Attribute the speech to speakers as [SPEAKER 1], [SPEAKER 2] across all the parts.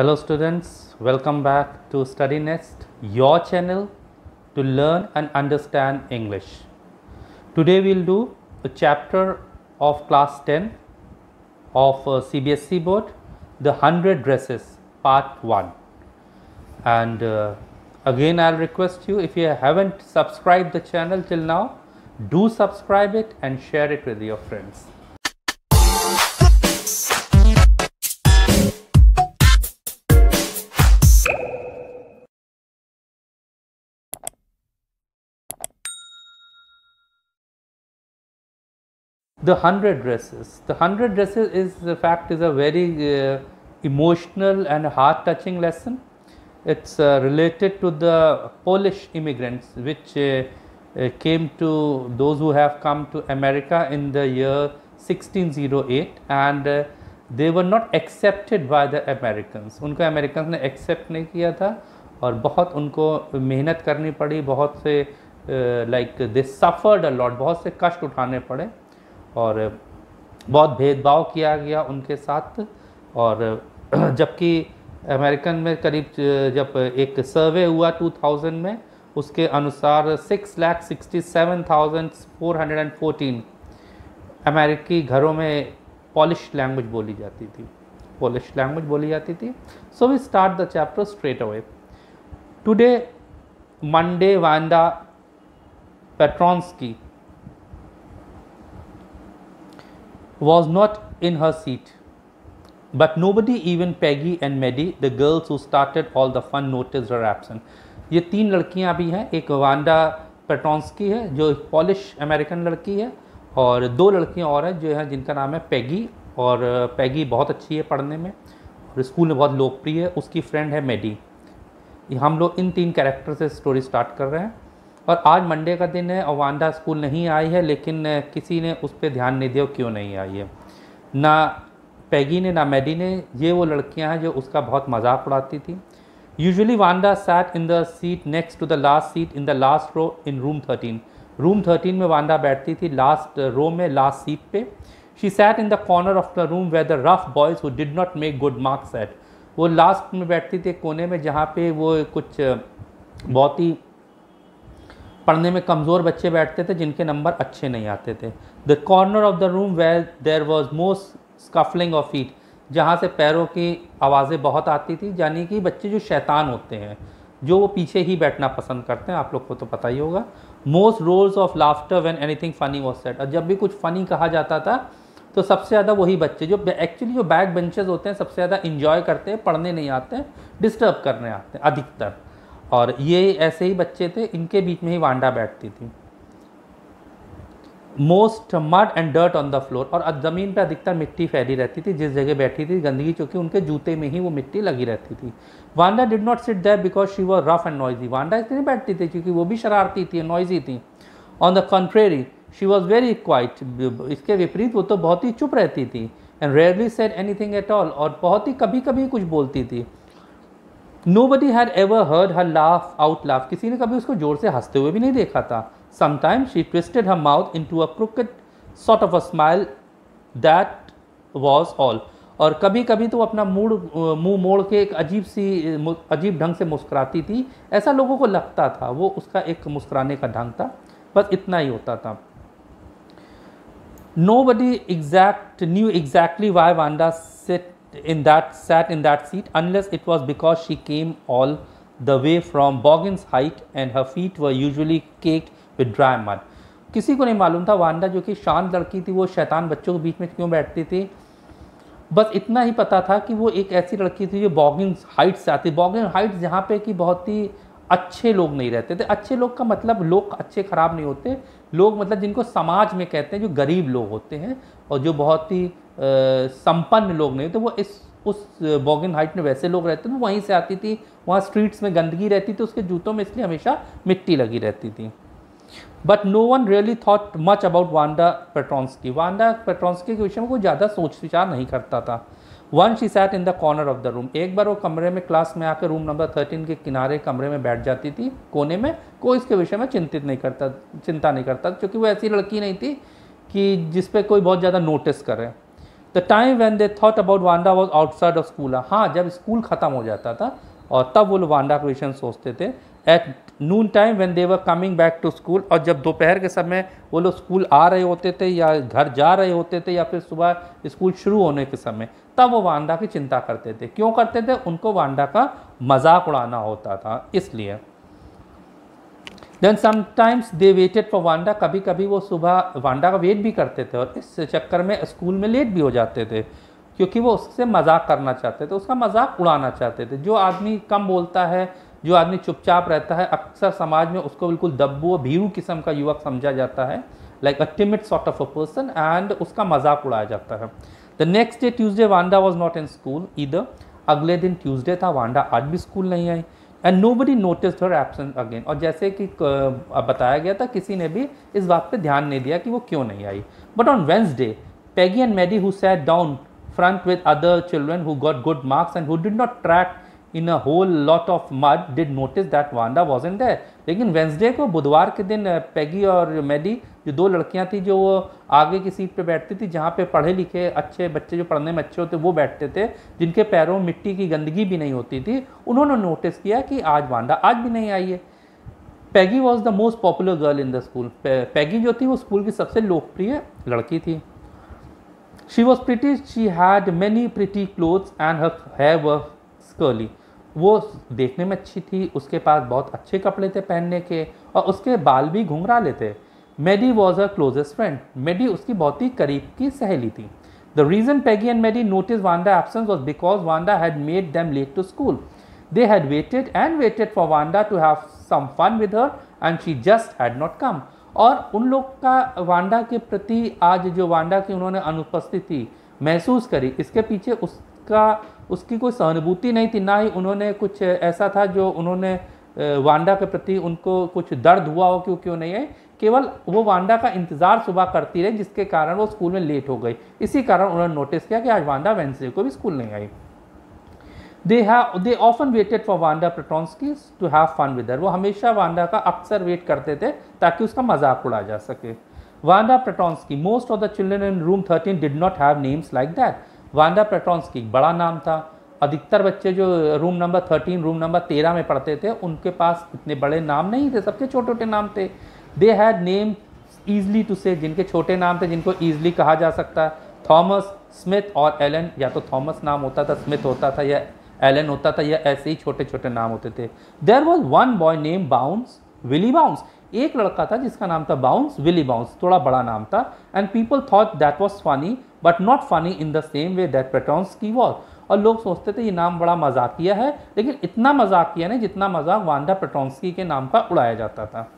[SPEAKER 1] Hello students, welcome back to Study Nest, your channel to learn and understand English. Today we'll do a chapter of class 10 of uh, CBSC board, the 100 dresses part 1. And uh, again I'll request you if you haven't subscribed the channel till now, do subscribe it and share it with your friends. the 100 dresses the 100 dresses is the fact is a very uh, emotional and heart touching lesson it's uh, related to the polish immigrants which uh, uh came to those who have come to america in the year 1608 and uh, they were not accepted by the americans उनको American ने accept नहीं किया था और बहुत उनको मेहनत करनी पड़ी बहुत से like they suffered a lot बहुत से कष्ट उठाने पड़े और बहुत भेदभाव किया गया उनके साथ। और जबकि अमेरिकन में करीब, जब एक सर्वे हुआ 2000 में, उसके अनुसार six lakh sixty seven thousand four hundred and fourteen अमेरिकी घरों में पॉलिश लैंग्वेज बोली जाती थी। पॉलिश लैंग्वेज बोली जाती थी। So we start the chapter straight away today Monday Wanda Petronski was not in her seat. But nobody, even Peggy and Maddie, the girls who started all the fun, noticed her absence. ये तीन लड़कियाँ भी हैं एक Wanda Petronski है जो polish American लड़की है और दो लड़कियाँ और हैं जो हैं जिनका नाम है पैगी और पैगी बहुत अच्छी है पढ़ने में और स्कूल में बहुत लोकप्रिय है उसकी फ्रेंड है मेडी हम लोग इन तीन कैरेक्टर से स्टोरी स्टार्ट कर रहे हैं और आज मंडे का दिन है, और वांडा स्कूल नहीं आई है, लेकिन किसी ने उस पर ध्यान नहीं दिया क्यों नहीं आई है? ना पैगी ने, ना मैडी ने, ये वो लड़कियाँ हैं जो उसका बहुत मज़ाक उड़ाती थी। Usually Wanda sat in the seat next to the last seat in the last row in room thirteen room thirteen में वांडा बैठती थी लास्ट रो में लास्ट सीट पे। She sat in the corner of the room where the rough boys who did not make good marks sat वो last में बैठती थी कोने में, जहाँ पे वो कुछ बहुत ही पढ़ने में कमज़ोर बच्चे बैठते थे, जिनके नंबर अच्छे नहीं आते थे। The corner of the room where there was most scuffling of feet जहाँ से पैरों की आवाज़ें बहुत आती थी, यानी कि बच्चे जो शैतान होते हैं, जो वो पीछे ही बैठना पसंद करते हैं। आप लोग को तो पता ही होगा। Most rolls of laughter when anything funny was said और जब भी कुछ फ़नी कहा जाता था तो सबसे ज़्यादा वही बच्चे जो एक्चुअली जो बैक बेंचेस होते हैं, सबसे ज़्यादा इंजॉय करते हैं, पढ़ने नहीं आते डिस्टर्ब करने आते हैं, अधिकतर। और ये ऐसे ही बच्चे थे, इनके बीच में ही वांडा बैठती थी। Most mud and dirt on the floor और ज़मीन पर अधिकतर मिट्टी फैली रहती थी, जिस जगह बैठी थी गंदगी चूँकि उनके जूते में ही वो मिट्टी लगी रहती थी। Wanda did not sit that because she was rough and noisy Wanda इसलिए बैठती थी क्योंकि वो भी शरारती थी नॉइजी थी। On the contrary she was very quiet इसके विपरीत वो तो बहुत ही चुप रहती थी। And rarely said anything at all और बहुत ही कभी कभी कुछ बोलती थी। Nobody had ever heard her laugh out laugh किसी ने कभी उसको ज़ोर से हँसते हुए भी नहीं देखा था। Sometime she twisted her mouth into a crooked sort of a smile that was all और कभी कभी तो अपना मूड, मुँह मोड़ के एक अजीब सी अजीब ढंग से मुस्कुराती थी। ऐसा लोगों को लगता था। वो उसका एक मुस्कुराने का ढंग था। बस इतना ही होता था। Nobody exact knew exactly why Wanda sat in that sat in that seat unless it was because she came all the way from Boggin's height and her feet were usually caked with dry mud. किसी को नहीं मालूम था Wanda जो कि शांत लड़की थी वो शैतान बच्चों के बीच में क्यों बैठती थी बस इतना ही पता था कि वो एक ऐसी लड़की थी जो बॉगिंग हाइट्स से आती बॉगिंग हाइट्स जहाँ पे कि बहुत ही अच्छे लोग नहीं रहते थे। अच्छे लोग का मतलब लोग अच्छे ख़राब नहीं होते। लोग मतलब जिनको समाज में कहते हैं जो गरीब लोग होते हैं और जो बहुत ही संपन्न लोग नहीं होते। वो इस, उस बॉगिन हाइट में वैसे लोग रहते थे वहीं से आती थी, वहाँ स्ट्रीट्स में गंदगी रहती थी, उसके जूतों में इसलिए हमेशा मिट्टी लगी रहती थी। But no one really thought much about Wanda Petronski Wanda Petronski के विषय में कोई ज़्यादा सोच विचार नहीं करता था। When she sat in the corner of the room एक बार वो कमरे में क्लास में आकर रूम नंबर थर्टीन के किनारे कमरे में बैठ जाती थी, कोने में, कोई इसके विषय में चिंतित नहीं करता, चिंता नहीं करता, क्योंकि वो ऐसी लड़की नहीं थी कि जिस पे कोई बहुत ज़्यादा नोटिस करे। The time when they thought about Wanda was outside of school हाँ जब स्कूल ख़त्म हो जाता था, और तब वो वांडा का विषय सोचते थे at noon time when they were coming back to school और जब दोपहर के समय वो लोग स्कूल आ रहे होते थे या घर जा रहे होते थे या फिर सुबह स्कूल शुरू होने के समय, तब वो वांडा की चिंता करते थे। क्यों करते थे? उनको वांडा का मज़ाक उड़ाना होता था, इसलिए। Then sometimes they waited for Wanda कभी कभी वो सुबह वांडा का वेट भी करते थे और इस चक्कर में स्कूल में लेट भी हो जाते थे, क्योंकि वो उससे मज़ाक करना चाहते थे, उसका मज़ाक उड़ाना चाहते थे। जो आदमी कम बोलता है जो आदमी चुपचाप रहता है, अक्सर समाज में उसको बिल्कुल दब्बू भीरू किस्म का युवक समझा जाता है like a timid sort of a person and उसका मज़ाक उड़ाया जाता है। The next day Tuesday Wanda was not in school इधर अगले दिन ट्यूजडे था वांडा आज भी स्कूल नहीं आई। And nobody notice her absent again और जैसे कि बताया गया था, किसी ने भी इस बात पे ध्यान नहीं दिया कि वो क्यों नहीं आई। But on Wednesday Peggy and Maddie who sat down front with other children who got good marks and who did not track in a whole lot of mud did notice that Wanda was in there लेकिन Wednesday को बुधवार के दिन Peggy और मेडी जो दो लड़कियाँ थी, जो आगे की सीट पे बैठती थी, जहाँ पे पढ़े लिखे अच्छे बच्चे, जो पढ़ने में अच्छे होते, वो बैठते थे, जिनके पैरों में मिट्टी की गंदगी भी नहीं होती थी। उन्होंने नोटिस किया कि आज वांडा आज भी नहीं आई है। Peggy was the most popular girl in the school Peggy जो थी, वो स्कूल की सबसे लोकप्रिय लड़की थी। She was pretty she had many pretty clothes and her hair curly वो देखने में अच्छी थी, उसके पास बहुत अच्छे कपड़े थे पहनने के और उसके बाल भी घुंघरा लेते। Maddie was a closest friend Maddie उसकी बहुत ही करीब की सहेली थी। The reason Peggy and Maddie notice Wanda absence was because Wanda had made them late to school they had waited and waited for Wanda to have some fun with her and she just had not come और उन लोग का Wanda के प्रति आज जो Wanda की उन्होंने अनुपस्थिति महसूस करी, इसके पीछे उसका उसकी कोई सहानुभूति नहीं थी, ना ही उन्होंने कुछ ऐसा था जो उन्होंने वांडा के प्रति उनको कुछ दर्द हुआ हो क्यों क्यों नहीं है। केवल वो वांडा का इंतज़ार सुबह करती रही, जिसके कारण वो स्कूल में लेट हो गई। इसी कारण उन्होंने नोटिस किया कि आज वांडा वेंसडे को भी स्कूल नहीं आई। They have they often waited for Wanda Petronski to have fun with her वो हमेशा वांडा का अक्सर वेट करते थे ताकि उसका मज़ाक उड़ा जा सके। Wanda Petronski most of the children in room thirteen did not have names like that Wanda Petronski बड़ा नाम था। अधिकतर बच्चे जो room number thirteen room number तेरह में पढ़ते थे, उनके पास इतने बड़े नाम नहीं थे, सबके छोटे छोटे नाम थे। They had name easily to say जिनके छोटे नाम थे, जिनको ईजली कहा जा सकता। है थॉमस स्मिथ और एलन या तो थॉमस नाम होता था स्मिथ होता था, या एलन होता था, या ऐसे ही छोटे छोटे नाम होते थे। There was one boy name Bounce Willie Bounce एक लड़का था जिसका नाम था बाउंस विली बाउंस थोड़ा बड़ा नाम था। And people thought that was funny but not funny in the same way that Petronski was और लोग सोचते थे ये नाम बड़ा मजाकिया है, लेकिन इतना मजाकिया नहीं जितना मज़ाक वांडा पेट्रोन्सकी के नाम का उड़ाया जाता था।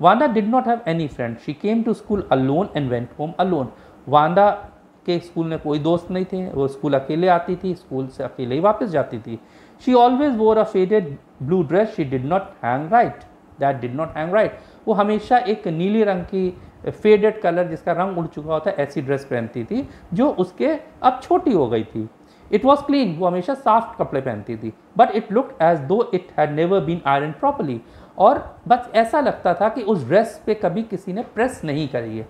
[SPEAKER 1] Wanda did not have any friend she came to school alone and went home alone Wanda के स्कूल में कोई दोस्त नहीं थे, वो स्कूल अकेले आती थी स्कूल से अकेले ही वापस जाती थी। She always wore a faded blue dress she did not hang right that did not hang right वो हमेशा एक नीले रंग की फेडेड कलर जिसका रंग उड़ चुका होता है, ऐसी ड्रेस पहनती थी, जो उसके अब छोटी हो गई थी। इट वॉज़ क्लीन वो हमेशा साफ्ट कपड़े पहनती थी। But it look as though it had never been iron properly और बस ऐसा लगता था कि उस ड्रेस पे कभी किसी ने प्रेस नहीं करी है।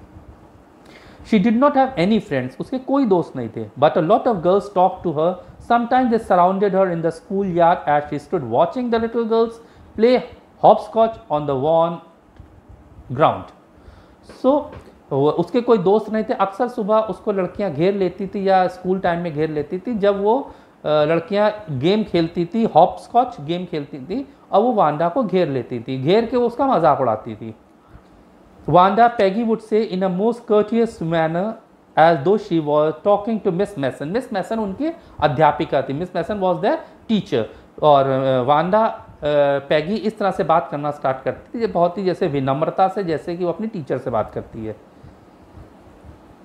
[SPEAKER 1] She did not have any friends उसके कोई दोस्त नहीं थे। But a lot of girls talk to her sometimes they surrounded her in the school yard as she stood watching the little girls play hopscotch on the worn ground so so, उसके कोई दोस्त नहीं थे। अक्सर सुबह उसको लड़कियाँ घेर लेती थी या स्कूल टाइम में घेर लेती थी जब वो लड़कियाँ गेम खेलती थी हॉप स्कॉच गेम खेलती थी और वो वांडा को घेर लेती थी। घेर के वो उसका मज़ाक उड़ाती थी। Wanda Peggy would say in a most courteous manner as though she was talking to Miss Mason Miss Mason उनकी अध्यापिका थी। Miss Mason was the teacher और वांडा पैगी इस तरह से बात करना स्टार्ट करती थी बहुत ही जैसे विनम्रता से जैसे कि वो अपनी टीचर से बात करती है।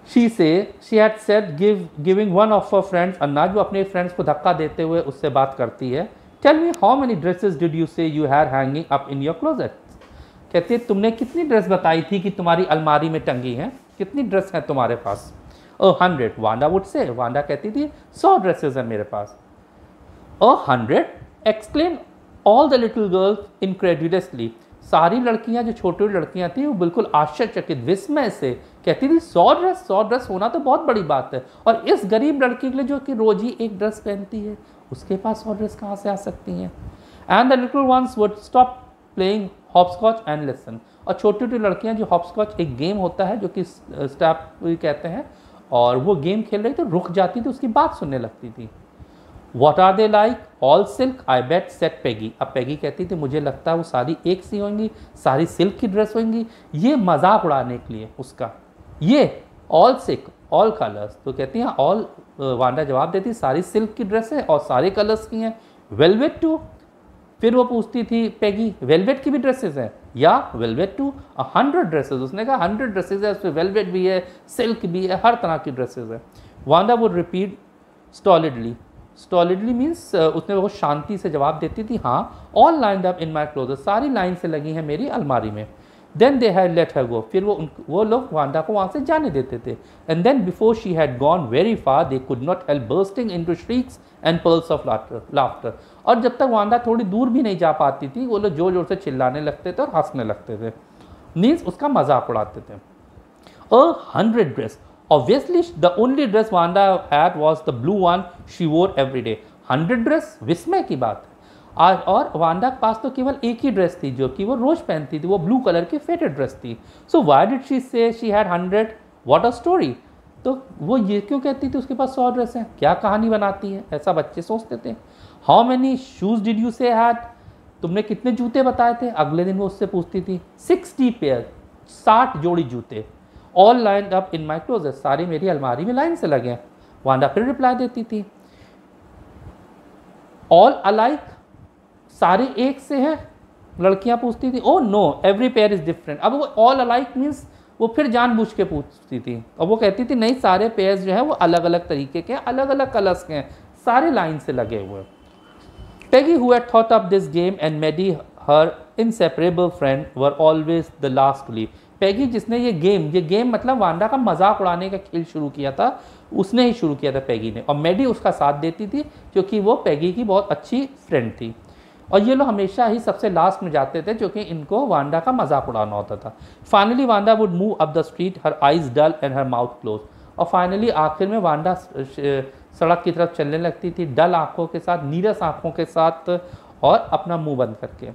[SPEAKER 1] She say she had set give giving one of her friends Anna जो अपने फ्रेंड्स को धक्का देते हुए उससे बात करती है। Tell me how many dresses did you say you have hanging up in your closet कहती है, तुमने कितनी ड्रेस बताई थी कि तुम्हारी अलमारी में टंगी हैं? कितनी ड्रेस हैं तुम्हारे पास? ओ hundred Wanda would say Wanda कहती थी, सौ ड्रेसेस हैं मेरे पास। ओ hundred explain all the little girls incredulously सारी लड़कियाँ, जो छोटी लड़कियाँ थी, वो बिल्कुल आश्चर्यचकित, विस्मय से कहती थी सौ ड्रेस सौ ड्रेस होना तो बहुत बड़ी बात है। और इस गरीब लड़की के लिए जो कि रोज ही एक ड्रेस पहनती है, उसके पास सौ ड्रेस कहाँ से आ सकती हैं? And the little ones would stop playing hopscotch and listen और छोटी छोटी लड़कियाँ, जो हॉपस्कॉच एक गेम होता है, जो कि स्टैप कहते हैं, और वो गेम खेल रही तो रुक जाती थी, उसकी बात सुनने लगती थी। What are they like all silk I bet said Peggy अब पेगी कहती थी, मुझे लगता है वो सारी एक सी होंगी, सारी सिल्क की ड्रेस होंगी। ये मज़ाक उड़ाने के लिए उसका। ये ऑल सिल्क ऑल कलर्स तो कहती हैं ऑल वांडा जवाब देती सारी सिल्क की ड्रेस है और सारे कलर्स की हैं। वेलवेट टू फिर वो पूछती थी पेगी वेलवेट की भी ड्रेसेस हैं? या वेलवेट टू हंड्रेड ड्रेसेस उसने कहा हंड्रेड ड्रेसेस है, उसमें वेलवेट भी है सिल्क भी है, हर तरह की ड्रेसेस है. Wanda would repeat stolidly stolidly means उसने बहुत शांति से जवाब देती थी हाँ all line up in my closet सारी लाइन से लगी हैं मेरी अलमारी में. Then they had let her go फिर वो उन, वो लोग वांडा को वहाँ से जाने देते थे। And then before she had gone very far they could not help bursting into shrieks and pearls of laughter और जब तक वांडा थोड़ी दूर भी नहीं जा पाती थी, वो लोग ज़ोर ज़ोर से चिल्लाने लगते थे और हंसने लगते थे। मीन्स उसका मज़ाक उड़ाते थे। A hundred dress Obviously, the only dress Wanda had was the blue one she wore every day. Hundred dress विस्मय की बात है आज और वांडा के पास तो केवल एक ही ड्रेस थी जो कि वो रोज पहनती थी वो ब्लू कलर की फेटेड ड्रेस थी so why did she say she had hundred what a story तो वो ये क्यों कहती थी उसके पास सौ ड्रेस हैं? क्या कहानी बनाती है? ऐसा बच्चे सोचते थे। How many shoes did you say had तुमने कितने जूते बताए थे? अगले दिन वो उससे पूछती थी सिक्सटी पेयर साठ जोड़ी जूते। All line up in my closet सारी मेरी अलमारी में लाइन से लगे हैं। वांडा फिर रिप्लाई देती थी। ऑल अलाइक सारे एक से हैं। लड़कियाँ पूछती थी ओ no every pair is different अब वो ऑल अलाइक मीन्स वो फिर जानबूझ के पूछती थी। और वो कहती थी नहीं सारे पेयर्स जो है वो अलग अलग तरीके के हैं अलग अलग कलर्स के हैं। सारे लाइन से लगे हुए। Peggy, who had thought up this game and Maddie, her friend were always the last to leave. Peggy जिसने ये गेम ये गेम मतलब वांडा का मज़ाक उड़ाने का खेल शुरू किया था, उसने ही शुरू किया था पैगी ने। और मेडी उसका साथ देती थी, क्योंकि वो पैगी की बहुत अच्छी फ्रेंड थी। और ये लोग हमेशा ही सबसे लास्ट में जाते थे क्योंकि इनको वांडा का मज़ाक उड़ाना होता था। Finally Wanda would move up the street her eyes dull and her mouth close और फाइनली आखिर में वांडा सड़क की तरफ़ चलने लगती थी डल आँखों के साथ, नीरस आँखों के साथ, और अपना मुँह बंद करके।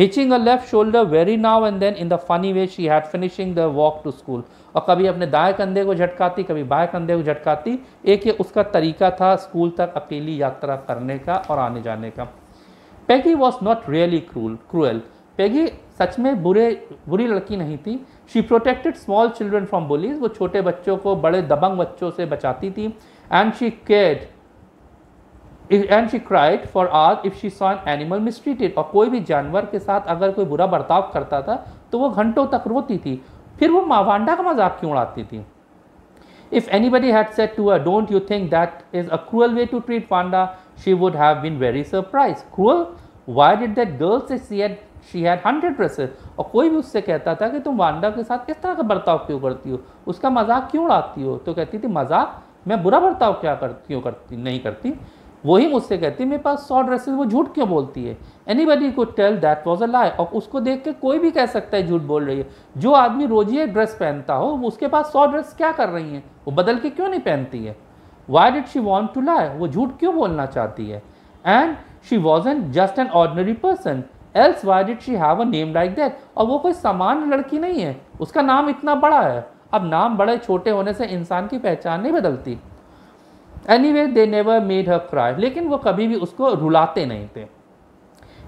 [SPEAKER 1] Hitching a left shoulder very now and then in the funny way she had finishing the walk to school. और कभी अपने दाएँ कंधे को झटकाती, कभी बाएँ कंधे को झटकाती, एक ये उसका तरीका था स्कूल तक अकेली यात्रा करने का और आने जाने का। Peggy was not really cruel cruel Peggy सच में बुरे, बुरी लड़की नहीं थी। She protected small children from bullies वो छोटे बच्चों को, बड़े दबंग बच्चों से बचाती थी। And she cared and she cried for आज if she saw an animal mistreated और कोई भी जानवर के साथ अगर कोई बुरा बर्ताव करता था तो वो घंटों तक रोती थी। फिर वो मावांडा का मज़ाक क्यों उड़ाती थी? If anybody had said to her, Don't you think that is a cruel way to treat Wanda, she would have been very surprised. Cruel? Why did that girl say she had she had hundred dresses? और कोई भी उससे कहता था कि तुम Wanda के साथ किस तरह का बर्ताव क्यों करती हो? उसका मज़ाक क्यों उड़ाती हो? तो कहती थी मज़ाक? मैं बुरा बर्ताव क्या कर क्यों करती नहीं करती? वही मुझसे कहती है, मेरे पास सौ ड्रेसेस वो झूठ क्यों बोलती है? एनी बडी को tell that was a lie और उसको देख के कोई भी कह सकता है, झूठ बोल रही है. जो आदमी रोज ही ड्रेस पहनता हो उसके पास सौ ड्रेस क्या कर रही हैं? वो बदल के क्यों नहीं पहनती है? Why did she want to lie वो झूठ क्यों बोलना चाहती है? And she was an just an ordinary person else why did she have a name like that और वो कोई सामान्य लड़की नहीं है। उसका नाम इतना बड़ा है। अब नाम बड़े छोटे होने से इंसान की पहचान नहीं बदलती। Anyway they never made her cry लेकिन वो कभी भी उसको रुलाते नहीं थे।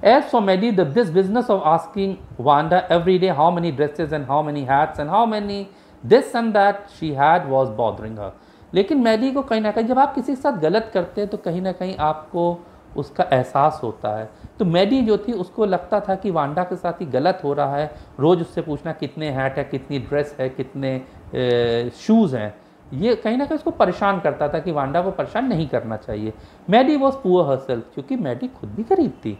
[SPEAKER 1] As for Maddie this business of asking Wanda every day how many dresses and how many hats and how many this and that she had was bothering her लेकिन Maddie को कहीं ना कहीं, जब आप किसी के साथ गलत करते हैं तो कहीं ना कहीं आपको उसका एहसास होता है। तो मैडी जो थी, उसको लगता था कि वांडा के साथ ही गलत हो रहा है। रोज़ उससे पूछना कितने हैट है, कितनी ड्रेस है, कितने शूज़ हैं। ये कहीं ना कहीं उसको परेशान करता था कि वांडा को परेशान नहीं करना चाहिए। मैडी वॉज़ पुअर हर्सल क्योंकि मैडी खुद भी गरीब थी।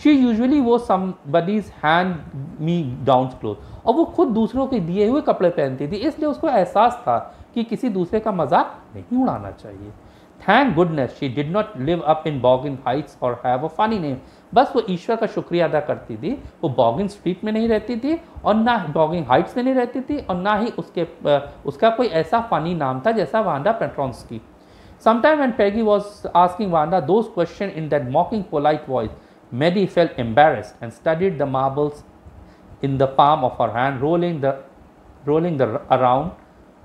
[SPEAKER 1] She usually wore somebody's hand me down cloth और वो खुद दूसरों के दिए हुए कपड़े पहनती थी, इसलिए उसको एहसास था कि किसी दूसरे का मज़ाक नहीं उड़ाना चाहिए। Thank goodness she did not live up in Boggin Heights और हैव अ फनी नेम बस वो ईश्वर का शुक्रिया अदा करती थी। वो बॉगिंग स्ट्रीट में नहीं रहती थी और ना बॉगिंग हाइट्स में नहीं रहती थी और ना ही उसके उसका कोई ऐसा फनी नाम था जैसा Wanda Petronski. Sometime and Peggy was asking Wanda those questions in that mocking polite voice Maddie felt embarrassed and studied the marbles in the palm of her hand rolling the rolling the around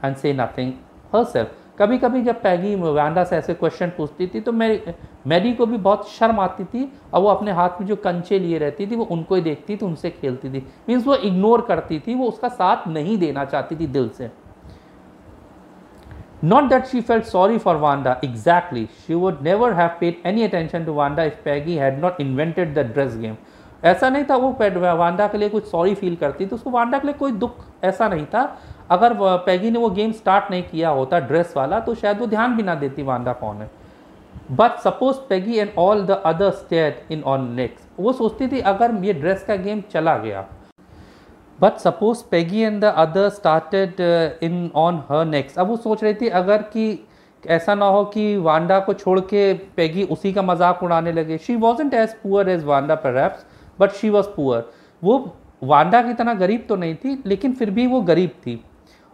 [SPEAKER 1] and say nothing herself कभी कभी जब पैगी Wanda से ऐसे question पूछती थी तो मैं Mary को भी बहुत शर्म आती थी और वो अपने हाथ में जो कंचे लिए रहती थी वो उनको ही देखती थी उनसे खेलती थी मीन्स वो इग्नोर करती थी वो उसका साथ नहीं देना चाहती थी दिल से Not that she felt sorry for Wanda, exactly. She would never have paid any attention to Wanda if Peggy had not invented the dress game. ऐसा नहीं था वो वांडा के लिए कुछ सॉरी फील करती तो उसको वांडा के लिए कोई दुख ऐसा नहीं था। अगर पैगी ने वो गेम स्टार्ट नहीं किया होता ड्रेस वाला तो शायद वो ध्यान भी ना देती वांडा कौन है। But suppose Peggy and all the other started in on next वो सोचती थी, अगर ये ड्रेस का गेम चला गया। But suppose Peggy and the other started in on her next अब वो सोच रही थी, अगर कि ऐसा ना हो कि वांडा को छोड़ के पैगी उसी का मज़ाक उड़ाने लगे। She wasn't as poor as Wanda पर बट शी वॉज़ पुअर वो वांडा की तरह गरीब तो नहीं थी, लेकिन फिर भी वो गरीब थी।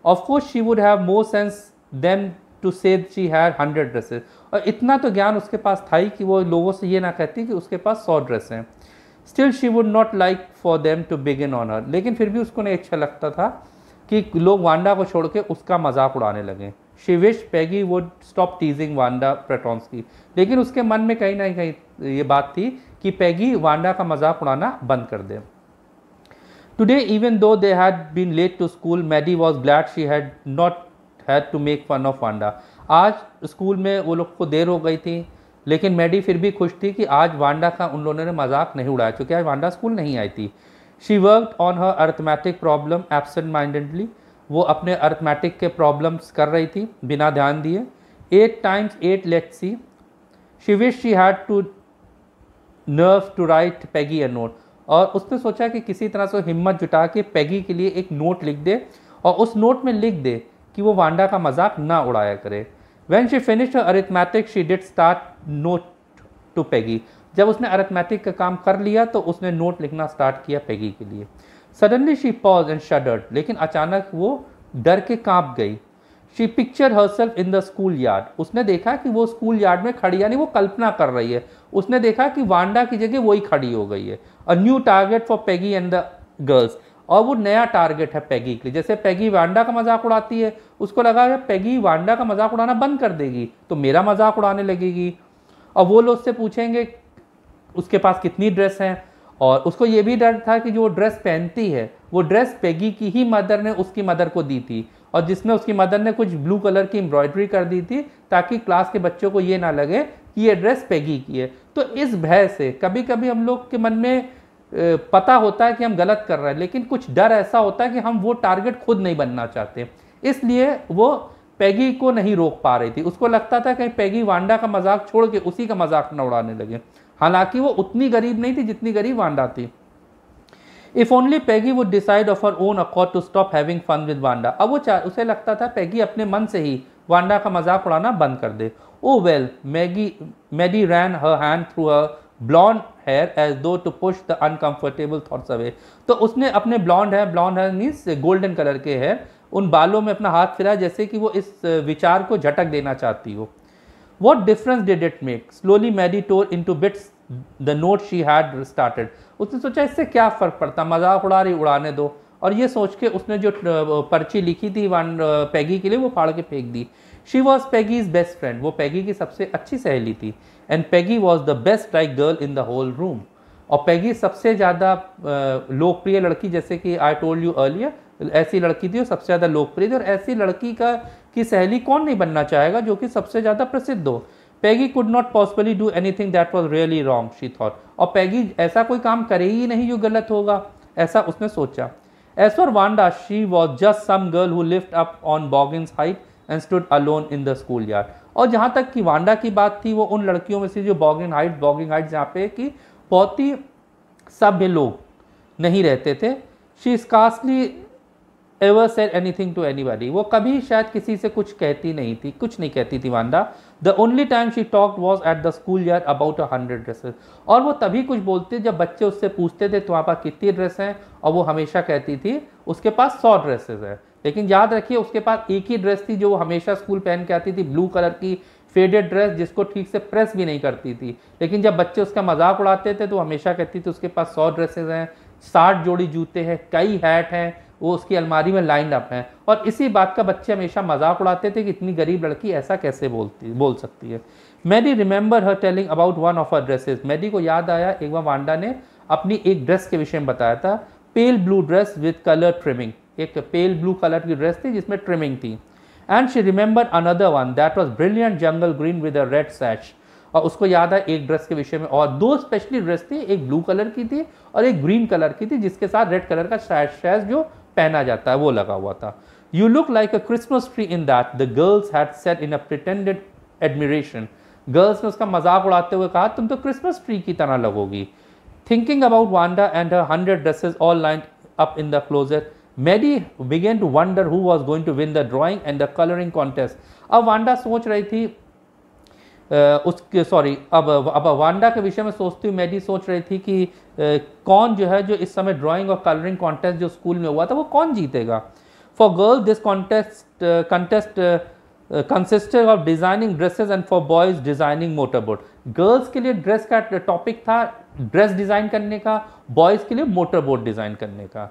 [SPEAKER 1] Of course she would have more sense than to say she had hundred dresses और इतना तो ज्ञान उसके पास था ही कि वो लोगों से ये ना कहती कि उसके पास सौ ड्रेस हैं। Still she would not like for them to begin on her लेकिन फिर भी उसको नहीं अच्छा लगता था कि लोग वांडा को छोड़ के उसका मज़ाक उड़ाने लगे। She wish Peggy would stop teasing Wanda की। लेकिन उसके मन में कहीं ना कहीं ये बात थी कि पैगी वांडा का मज़ाक उड़ाना बंद कर दे। Today even though they had been late to school Maddie was glad she had not had to make fun of Wanda आज स्कूल में वो लोग को देर हो गई थी, लेकिन मैडी फिर भी खुश थी कि आज वांडा का उन लोगों ने मज़ाक नहीं उड़ाया, क्योंकि आज वांडा स्कूल नहीं आई थी। She work on her arithmetic problem absent mindedly वो अपने अर्थमेटिक के प्रॉब्लम्स कर रही थी, बिना ध्यान दिए। Eight times eight let see she wish she had to nerve to write Peggy a note. और उसने सोचा कि किसी तरह से हिम्मत जुटा के पैगी के लिए एक नोट लिख दे और उस नोट में लिख दे कि वो वांडा का मज़ाक ना उड़ाया करे। When she finish her she she start note to Peggy जब उसने अरिथमेटिक का काम कर लिया तो उसने नोट लिखना स्टार्ट किया पैगी के लिए। Suddenly she pause and shuddered लेकिन अचानक वो डर के काँप गई। She picture herself in the school yard उसने देखा कि वो स्कूल यार्ड में खड़ी, यानी वो कल्पना कर रही है। उसने देखा कि वांडा की जगह वही खड़ी हो गई है। A new target for Peggy and the girls और वो नया टारगेट है पैगी के लिए। जैसे पैगी वांडा का मज़ाक उड़ाती है, उसको लगा कि पैगी वांडा का मज़ाक उड़ाना बंद कर देगी तो मेरा मज़ाक उड़ाने लगेगी। और वो लोग उससे पूछेंगे, उसके पास कितनी ड्रेस हैं? और उसको ये भी डर था कि जो ड्रेस पहनती है, वो ड्रेस पैगी की ही मदर ने उसकी मदर को दी थी। और जिसमें उसकी मदर ने कुछ ब्लू कलर की एम्ब्रॉयडरी कर दी थी ताकि क्लास के बच्चों को ये ना लगे कि ये ड्रेस पैगी की है। तो इस भय से कभी कभी हम लोग के मन में पता होता है कि हम गलत कर रहे हैं, लेकिन कुछ डर ऐसा होता है कि हम वो टारगेट खुद नहीं बनना चाहते। इसलिए वो पैगी को नहीं रोक पा रही थी। उसको लगता था कि पैगी वांडा का मज़ाक छोड़ के उसी का मज़ाक न उड़ाने लगे। हालाँकि वो उतनी गरीब नहीं थी जितनी गरीब वांडा थी। If only Peggy would decide of her own accord to stop having fun with Wanda अब वो उसे लगता था पैगी अपने मन से ही वांडा का मज़ाक उड़ाना बंद कर दे। ओ well Maggie Maddie ran her hand through her blonde hair as though to push the uncomfortable thoughts away तो उसने अपने ब्लॉन्ड है blonde hair means golden colour के है उन बालों में अपना हाथ फिरा जैसे कि वो इस विचार को झटक देना चाहती हो। What difference did it make slowly Maddie tore into bits the note she had started उसने सोचा, इससे क्या फ़र्क पड़ता? मज़ाक उड़ा रही उड़ाने दो। और ये सोच के उसने जो पर्ची लिखी थी वन पैगी के लिए, वो फाड़ के फेंक दी। She was Peggy's best friend वो पैगी की सबसे अच्छी सहेली थी। And Peggy was the best like girl in the whole room और पैगी सबसे ज़्यादा लोकप्रिय लड़की, जैसे कि आई टोल्ड यू अर्लियर ऐसी लड़की थी और सबसे ज़्यादा लोकप्रिय थी। और ऐसी लड़की का, की सहेली कौन नहीं बनना चाहेगा जो कि सबसे ज़्यादा प्रसिद्ध हो? Peggy could not possibly do anything that was really wrong she thought और पैगी ऐसा कोई काम करे ही नहीं जो गलत होगा, ऐसा उसने सोचा। As for Wanda she was just some girl who lived up on Boggins Height and stood alone in the school yard और जहाँ तक कि वांडा की बात थी, वो उन लड़कियों में से जो बॉगिंग हाइट बॉगिंग हाइट जहाँ पे कि बहुत ही सभ्य लोग नहीं रहते थे she scarcely ever said anything to anybody वो कभी शायद किसी से कुछ कहती नहीं थी, कुछ नहीं कहती थी Wanda. The only time she talk was at the school yard about a hundred dresses और वो तभी कुछ बोलती, जब बच्चे उससे पूछते थे तुम्हारे पास कितनी ड्रेस हैं? और वो हमेशा कहती थी, उसके पास सौ ड्रेसेस है. लेकिन याद रखिए, उसके पास एक ही ड्रेस थी जो वो हमेशा स्कूल पहन के आती थी ब्लू कलर की फेडेड ड्रेस जिसको ठीक से प्रेस भी नहीं करती थी। लेकिन जब बच्चे उसका मज़ाक उड़ाते थे तो हमेशा कहती थी, उसके पास सौ ड्रेसेस हैं, साठ जोड़ी जूते हैं, कई हैट हैं वो उसकी अलमारी में लाइन अप हैं। और इसी बात का बच्चे हमेशा मज़ाक उड़ाते थे कि इतनी गरीब लड़की ऐसा कैसे बोलती, बोल सकती है। Maddie remember her telling about one of her dresses Maddie को याद आया, एक बार वांडा ने अपनी एक ड्रेस के विषय में बताया था pale blue dress with colour trimming एक पेल ब्लू कलर की ड्रेस थी जिसमें ट्रिमिंग थी। And she remember another one that was brilliant jungle green with a red sash और उसको याद है एक ड्रेस के विषय में और दो स्पेशली ड्रेस थी, एक ब्लू कलर की थी और एक ग्रीन कलर की थी, जिसके साथ रेड कलर का शैज जो पहना जाता है, वो लगा हुआ था। You look like a Christmas tree in that the girls had said in a pretended admiration girls ने उसका मज़ाक उड़ाते हुए कहा, तुम तो क्रिसमस ट्री की तरह लगोगी। Thinking about Wanda and hundred dresses all line up in the closet Maddie began to wonder who was going to win the drawing and the colouring contest अब वांडा सोच रही थी उसके सॉरी अब अब Wanda के विषय में सोचती हुई मैडी सोच रही थी कि कौन जो है, जो इस समय ड्राइंग और कलरिंग कॉन्टेस्ट जो स्कूल में हुआ था, वो कौन जीतेगा? For girl this contest contest consisted of designing dresses and for boys designing motorboat girls के लिए ड्रेस का टॉपिक था ड्रेस डिज़ाइन करने का बॉयज़ के लिए मोटरबोट डिज़ाइन करने का.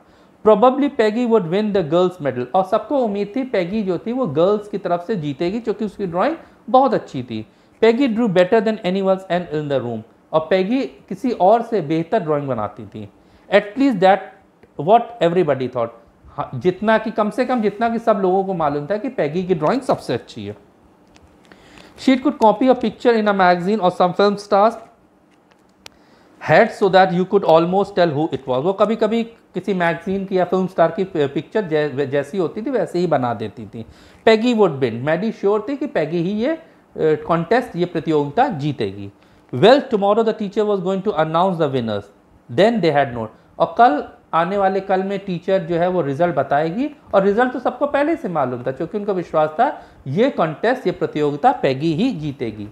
[SPEAKER 1] Probably Peggy would win the girls medal और सबको उम्मीद थी पैगी जो थी, वो गर्ल्स की तरफ़ से जीतेगी, क्योंकि उसकी ड्राइंग बहुत अच्छी थी. Peggy drew better than any ones and in the room और पैगी किसी और से बेहतर ड्राइंग बनाती थी। At least that what everybody thought जितना कि कम से कम जितना कि सब लोगों को मालूम था कि पैगी की ड्राइंग सबसे अच्छी है। She'd could copy a picture in a magazine और some film star's head so that you could almost tell who it was वो कभी कभी किसी मैगजीन की या फ़िल्म स्टार की पिक्चर जै, जैसी होती थी वैसे ही बना देती थी। Peggy would win Maddie sure थी कि पैगी ही ये कॉन्टेस्ट ये प्रतियोगिता जीतेगी। Well tomorrow the teacher was going to announce the winners then they had note और कल, आने वाले कल में टीचर जो है वो रिज़ल्ट बताएगी। और रिज़ल्ट तो सबको पहले से मालूम था, क्योंकि उनका विश्वास था, ये कॉन्टेस्ट ये प्रतियोगिता पैगी ही जीतेगी।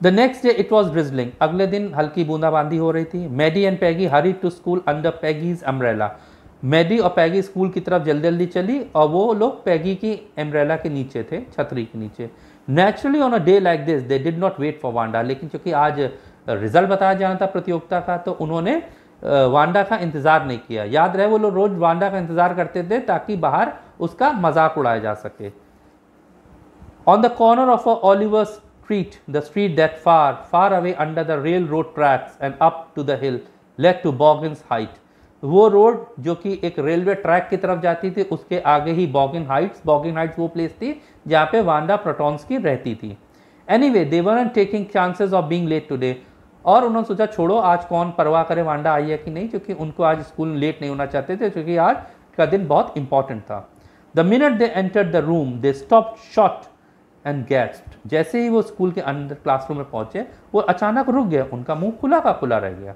[SPEAKER 1] The next day it was drizzling अगले दिन हल्की बूंदाबांदी हो रही थी। Maddie and Peggy hurry to school under Peggy's umbrella Maddie और पैगी स्कूल की तरफ़ जल्दी जल्दी चली और वो लोग पैगी की एम्ब्रेला के नीचे थे, छतरी के नीचे। Naturally on a day like this they did not wait for Wanda लेकिन चूँकि आज रिज़ल्ट बताया जाना था, प्रतियोगिता का तो उन्होंने वांडा का इंतज़ार नहीं किया। याद रहे वो लोग रोज वांडा का इंतज़ार करते थे ताकि बाहर उसका मज़ाक उड़ाया जा सके। On the corner of a Oliver Street the street that far far away under the railroad tracks and up to the hill led to Boggins Height वो रोड जो कि एक रेलवे ट्रैक की तरफ़ जाती थी, उसके आगे ही बॉगिन हाइट्स बॉगिन हाइट्स वो प्लेस थी, जहाँ पे वांडा प्रोटॉन्स रहती थी। Anyway they were and taking chances of being late today और उन्होंने सोचा, छोड़ो, आज कौन परवाह करे वांडा आई है कि नहीं? क्योंकि उनको आज स्कूल लेट नहीं होना चाहते थे, क्योंकि आज का दिन बहुत इंपॉर्टेंट था। The minute they enter the room they stop short and gasped जैसे ही वो स्कूल के अंदर क्लासरूम में पहुँचे, वो अचानक रुक गया उनका मुँह खुला का खुला रह गया।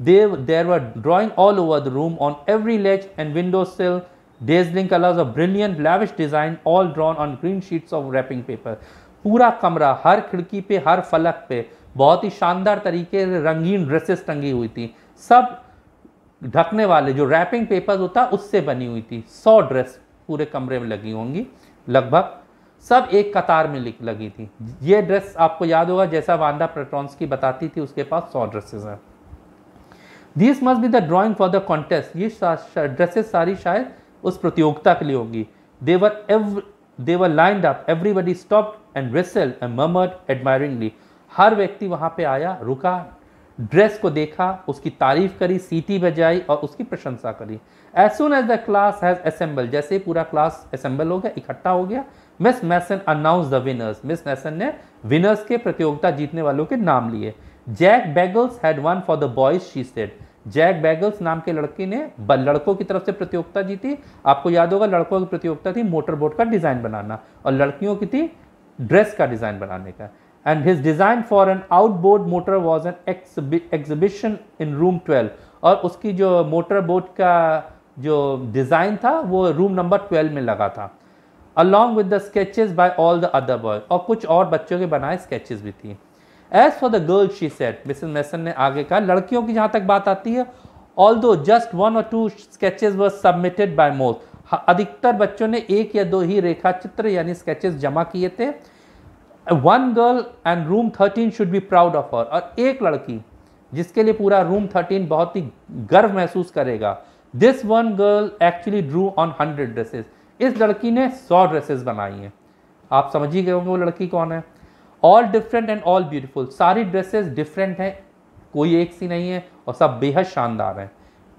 [SPEAKER 1] They, there were drawing all over the room on every ledge and window sill, dazzling colors of brilliant lavish design all drawn on green sheets of wrapping paper. पूरा कमरा हर खिड़की पे हर फलक पे बहुत ही शानदार तरीके से रंगीन ड्रेसेस टंगी हुई थी सब ढकने वाले जो रैपिंग पेपर होता उससे बनी हुई थी सौ ड्रेस पूरे कमरे में लगी होंगी लगभग सब एक कतार में लगी थी ये ड्रेस आपको याद होगा जैसा वांडा प्रेट्रॉन्स की बताती थी उसके पास सौ ड्रेसेस हैं this must be the drawing for the contest ये ड्रेसेस सारी शायद उस प्रतियोगिता के लिए होंगी। There were uh there were lined up everybody stop and rustle and murmured admiringly हर व्यक्ति वहाँ पे आया, रुका ड्रेस को देखा, उसकी तारीफ़ करी, सीटी बजाई और उसकी प्रशंसा करी। As soon as the class has assembled जैसे पूरा क्लास असेंबल हो गया, इकट्ठा हो गया Miss Mason announce the winners Miss Mason ने विनर्स के प्रतियोगिता जीतने वालों के नाम लिए। Jack Beggles had won for the boys she said Jack Beggles नाम के लड़की ने लड़कों की तरफ़ से प्रतियोगिता जीती। आपको याद होगा, लड़कों की प्रतियोगिता थी मोटर बोट का डिज़ाइन बनाना और लड़कियों की थी ड्रेस का डिज़ाइन बनाने का। And his design for an outboard motor was an exhibition in room twelve और उसकी जो मोटर बोट का जो डिज़ाइन था, वो रूम नंबर ट्वेल्व में लगा था। Along with the sketches by all the other boy और कुछ और बच्चों के बनाए स्केचेज भी थी। As for the girl she said Mrs Mason ने आगे कहा, लड़कियों की जहाँ तक बात आती है ऑल दो जस्ट वन और two sketches were submitted by most अधिकतर बच्चों ने एक या दो ही रेखा चित्र यानी स्केचेस जमा किए थे। One girl and room thirteen should be proud of her और एक लड़की, जिसके लिए पूरा रूम थर्टीन बहुत ही गर्व महसूस करेगा this one girl actually drew on hundred dresses इस लड़की ने सौ ड्रेसेस बनाई हैं। आप समझ ही गए होंगे वो लड़की कौन है। All different and all beautiful सारी ड्रेसेस डिफरेंट हैं। कोई एक सी नहीं है और सब बेहद शानदार हैं।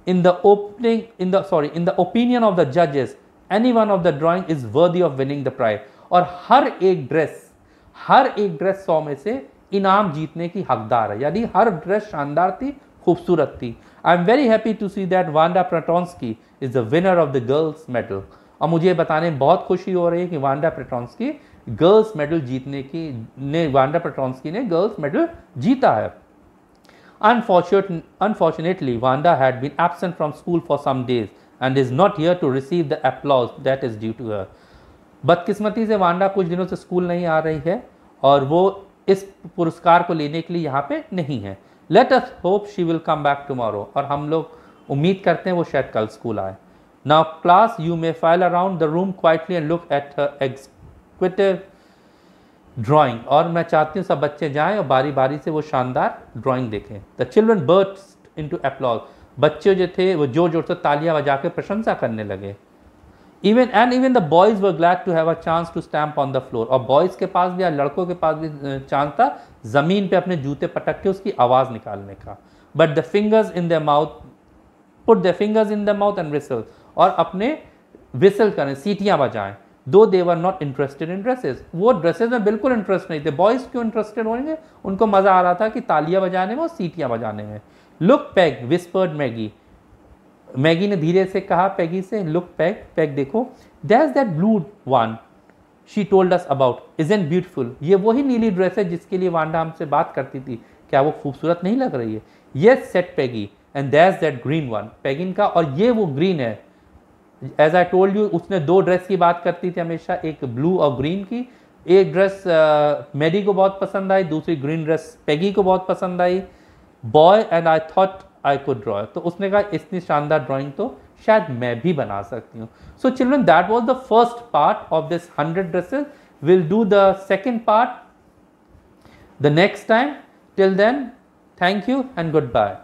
[SPEAKER 1] In the opening in the sorry in the opinion of the जजेस any one of the drawing is worthy of winning the prize और हर एक ड्रेस हर एक ड्रेस सौ में से इनाम जीतने की हकदार है। यानी हर ड्रेस शानदार थी, खूबसूरत थी। I am very happy to see that Wanda Petronski is the winner of the girls medal और मुझे बताने में बहुत खुशी हो रही है कि वांडा प्रटॉन्सकी गर्ल्स मेडल जीतने की ने वांडा प्रटॉन्सकी ने गर्ल्स मेडल जीता है। Unfortunately, Wanda had been absent from school for some days and is not here to receive the applause that is due to her. बदकिस्मती से वांडा कुछ दिनों से स्कूल नहीं आ रही है और वो इस पुरस्कार को लेने के लिए यहाँ पे नहीं है। Let us hope she will come back tomorrow और हम लोग उम्मीद करते हैं वो शायद कल स्कूल आए। Now class you may file around the room quietly and look at her exquisite drawing और मैं चाहती हूँ सब बच्चे जाएँ और बारी बारी से वो शानदार ड्राइंग देखें। The children burst into applause बच्चे जो थे, वो ज़ोर ज़ोर से तालियाँ बजा के प्रशंसा करने लगे। Even and even the boys were glad to have a chance to stamp on the floor और बॉयज़ के पास भी या लड़कों के पास भी चांस था ज़मीन पे अपने जूते पटक के उसकी आवाज़ निकालने का। But the fingers in the mouth put the fingers in the mouth and whistle और अपने विसल करें, सीटियाँ बजाएँ। Though they were not interested in dresses वो ड्रेसेस में बिल्कुल इंटरेस्ट नहीं थे। बॉयज़ क्यों इंटरेस्टेड होंगे? उनको मज़ा आ रहा था कि तालियाँ बजाने में और सीटियाँ बजाने में। Look Peg whispered Maggie Maggie ने धीरे से कहा पैगी से लुक पैग पैग देखो। That's that blue one she told us about is an beautiful ये वही नीली ड्रेस है जिसके लिए वांडा हमसे बात करती थी। क्या वो खूबसूरत नहीं लग रही है? Yes said Peggy and that's that green one Peggy का और ये वो ग्रीन है. एज आई टोल्ड यू उसने दो ड्रेस की बात करती थी हमेशा एक ब्लू और ग्रीन की। एक ड्रेस मेडी uh, को बहुत पसंद आई दूसरी ग्रीन ड्रेस पेगी को बहुत पसंद आई। Boy and I thought I could draw तो उसने कहा इतनी शानदार ड्राइंग तो शायद मैं भी बना सकती हूँ। So children that was the first part of this hundred dresses will do the second part the next time till then thank you and goodbye